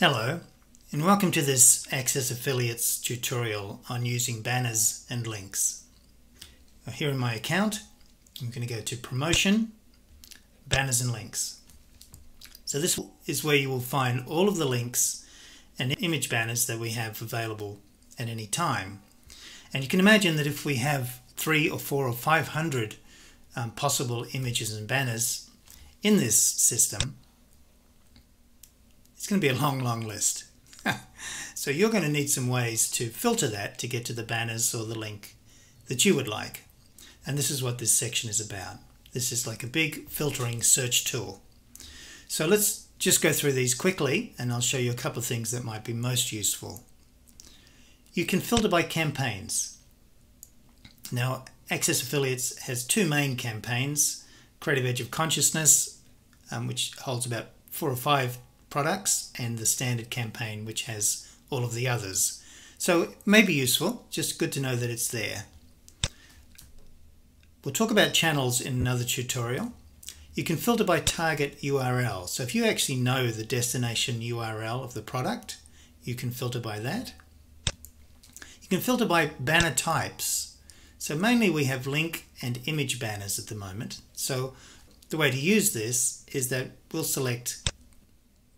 Hello and welcome to this Access Affiliates tutorial on using banners and links. Here in my account I'm going to go to Promotion, Banners and Links. So this is where you will find all of the links and image banners that we have available at any time. And you can imagine that if we have three or four or five hundred um, possible images and banners in this system, it's going to be a long, long list. so you're going to need some ways to filter that to get to the banners or the link that you would like. And this is what this section is about. This is like a big filtering search tool. So let's just go through these quickly and I'll show you a couple of things that might be most useful. You can filter by campaigns. Now, Access Affiliates has two main campaigns, Creative Edge of Consciousness, um, which holds about four or five products and the standard campaign which has all of the others. So it may be useful, just good to know that it's there. We'll talk about channels in another tutorial. You can filter by target URL. So if you actually know the destination URL of the product, you can filter by that. You can filter by banner types. So mainly we have link and image banners at the moment. So the way to use this is that we'll select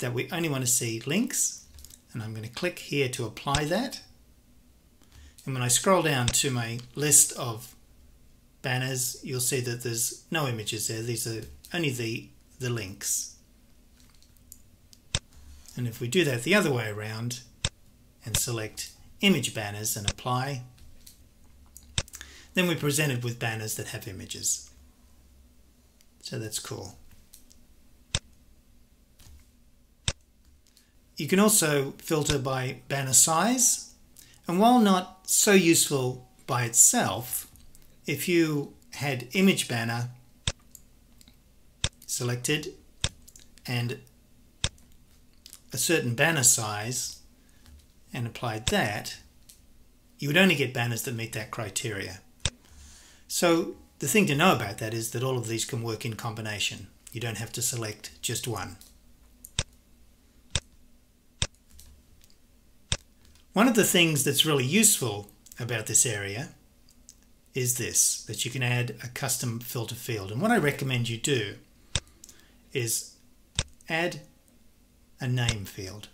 that we only want to see links and I'm going to click here to apply that. And when I scroll down to my list of banners you'll see that there's no images there. These are only the the links. And if we do that the other way around and select image banners and apply then we're presented with banners that have images. So that's cool You can also filter by banner size. And while not so useful by itself, if you had image banner selected and a certain banner size and applied that, you would only get banners that meet that criteria. So the thing to know about that is that all of these can work in combination. You don't have to select just one. One of the things that's really useful about this area is this, that you can add a custom filter field. And what I recommend you do is add a name field.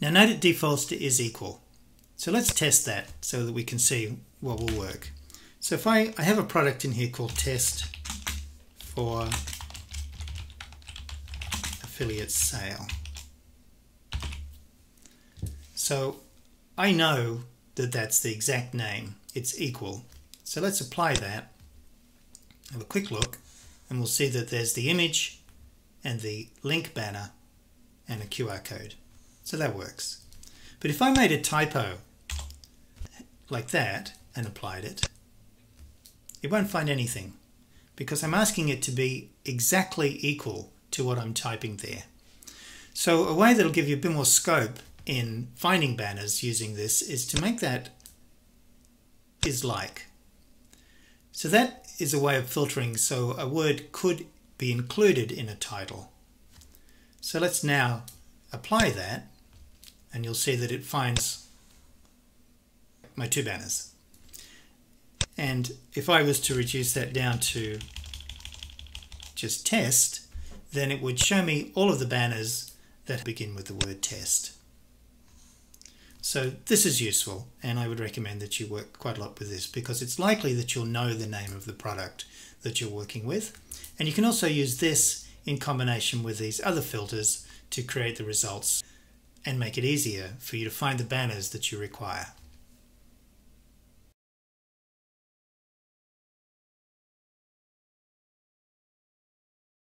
Now note it defaults to is equal. So let's test that so that we can see what will work. So if I, I have a product in here called test for affiliate sale. So I know that that's the exact name. It's equal. So let's apply that. Have a quick look and we'll see that there's the image and the link banner and a QR code. So that works. But if I made a typo like that and applied it, it won't find anything because I'm asking it to be exactly equal to what I'm typing there. So a way that'll give you a bit more scope in finding banners using this is to make that is like. So that is a way of filtering so a word could be included in a title. So let's now apply that and you'll see that it finds my two banners. And if I was to reduce that down to just test, then it would show me all of the banners that begin with the word test. So this is useful and I would recommend that you work quite a lot with this because it's likely that you'll know the name of the product that you're working with. And you can also use this in combination with these other filters to create the results and make it easier for you to find the banners that you require.